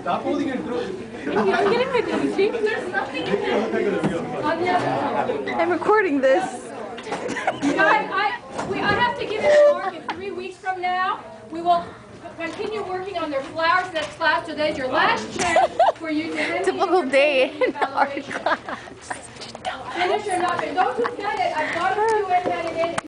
Stop holding your throat. I'm getting my baby. there's nothing in there. I'm recording this. You guys, I, we, I have to give it to mark in three weeks from now. We will continue working on their flowers next class. Today's your last chance for you to Typical day in art class. Finish your nothing. don't forget it. I've got.